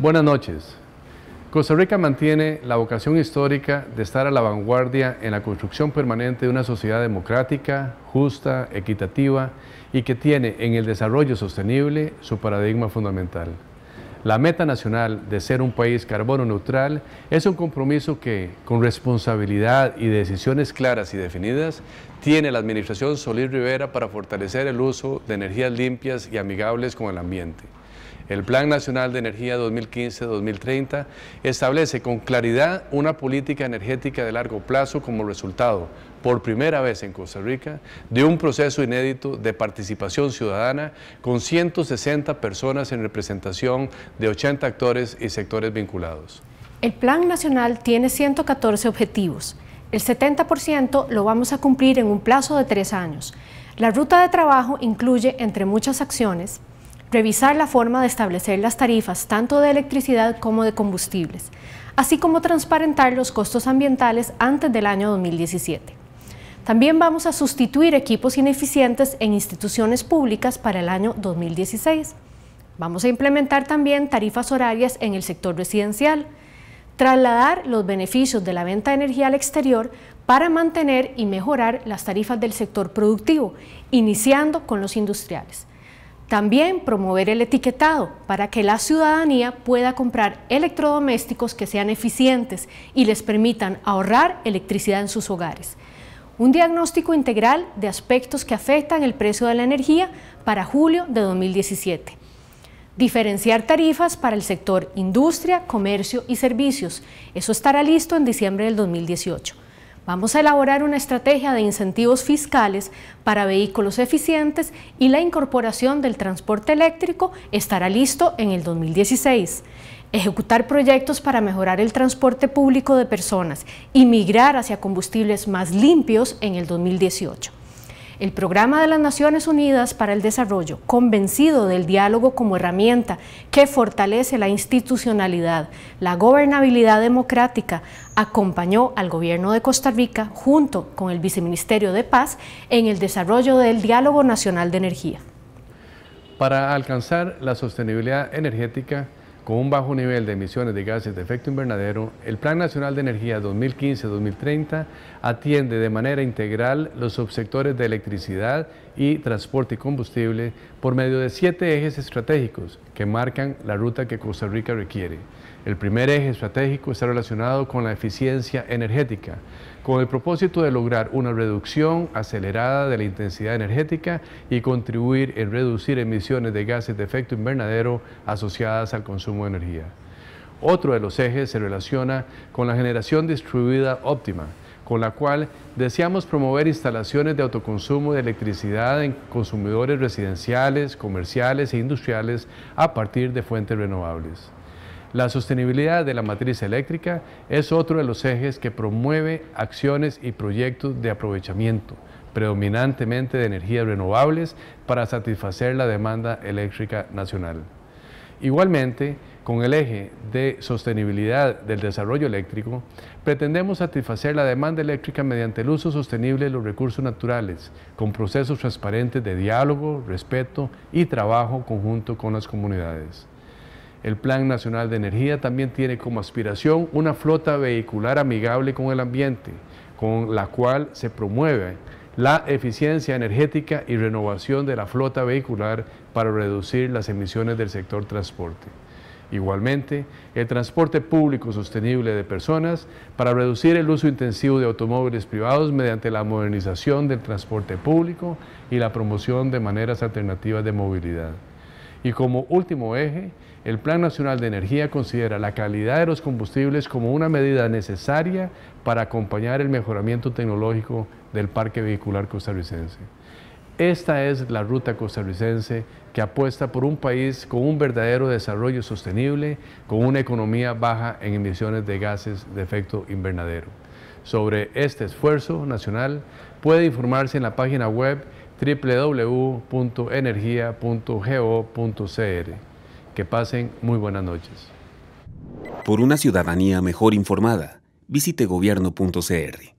Buenas noches. Costa Rica mantiene la vocación histórica de estar a la vanguardia en la construcción permanente de una sociedad democrática, justa, equitativa y que tiene en el desarrollo sostenible su paradigma fundamental. La meta nacional de ser un país carbono neutral es un compromiso que, con responsabilidad y decisiones claras y definidas, tiene la Administración Solís Rivera para fortalecer el uso de energías limpias y amigables con el ambiente. El Plan Nacional de Energía 2015-2030 establece con claridad una política energética de largo plazo como resultado, por primera vez en Costa Rica, de un proceso inédito de participación ciudadana con 160 personas en representación de 80 actores y sectores vinculados. El Plan Nacional tiene 114 objetivos. El 70% lo vamos a cumplir en un plazo de tres años. La ruta de trabajo incluye, entre muchas acciones, revisar la forma de establecer las tarifas tanto de electricidad como de combustibles, así como transparentar los costos ambientales antes del año 2017. También vamos a sustituir equipos ineficientes en instituciones públicas para el año 2016. Vamos a implementar también tarifas horarias en el sector residencial, trasladar los beneficios de la venta de energía al exterior para mantener y mejorar las tarifas del sector productivo, iniciando con los industriales. También promover el etiquetado para que la ciudadanía pueda comprar electrodomésticos que sean eficientes y les permitan ahorrar electricidad en sus hogares. Un diagnóstico integral de aspectos que afectan el precio de la energía para julio de 2017. Diferenciar tarifas para el sector industria, comercio y servicios. Eso estará listo en diciembre del 2018. Vamos a elaborar una estrategia de incentivos fiscales para vehículos eficientes y la incorporación del transporte eléctrico estará listo en el 2016. Ejecutar proyectos para mejorar el transporte público de personas y migrar hacia combustibles más limpios en el 2018. El Programa de las Naciones Unidas para el Desarrollo, convencido del diálogo como herramienta que fortalece la institucionalidad, la gobernabilidad democrática, acompañó al gobierno de Costa Rica junto con el Viceministerio de Paz en el desarrollo del Diálogo Nacional de Energía. Para alcanzar la sostenibilidad energética, con un bajo nivel de emisiones de gases de efecto invernadero, el Plan Nacional de Energía 2015-2030 atiende de manera integral los subsectores de electricidad y transporte y combustible por medio de siete ejes estratégicos que marcan la ruta que Costa Rica requiere. El primer eje estratégico está relacionado con la eficiencia energética, con el propósito de lograr una reducción acelerada de la intensidad energética y contribuir en reducir emisiones de gases de efecto invernadero asociadas al consumo de energía. Otro de los ejes se relaciona con la generación distribuida óptima, con la cual deseamos promover instalaciones de autoconsumo de electricidad en consumidores residenciales, comerciales e industriales a partir de fuentes renovables. La sostenibilidad de la matriz eléctrica es otro de los ejes que promueve acciones y proyectos de aprovechamiento, predominantemente de energías renovables, para satisfacer la demanda eléctrica nacional. Igualmente, con el eje de sostenibilidad del desarrollo eléctrico, pretendemos satisfacer la demanda eléctrica mediante el uso sostenible de los recursos naturales, con procesos transparentes de diálogo, respeto y trabajo conjunto con las comunidades. El Plan Nacional de Energía también tiene como aspiración una flota vehicular amigable con el ambiente, con la cual se promueve la eficiencia energética y renovación de la flota vehicular para reducir las emisiones del sector transporte. Igualmente, el transporte público sostenible de personas para reducir el uso intensivo de automóviles privados mediante la modernización del transporte público y la promoción de maneras alternativas de movilidad. Y como último eje, el Plan Nacional de Energía considera la calidad de los combustibles como una medida necesaria para acompañar el mejoramiento tecnológico del parque vehicular costarricense. Esta es la ruta costarricense que apuesta por un país con un verdadero desarrollo sostenible, con una economía baja en emisiones de gases de efecto invernadero. Sobre este esfuerzo nacional puede informarse en la página web www.energia.go.cr. Que pasen muy buenas noches. Por una ciudadanía mejor informada, visite gobierno.cr.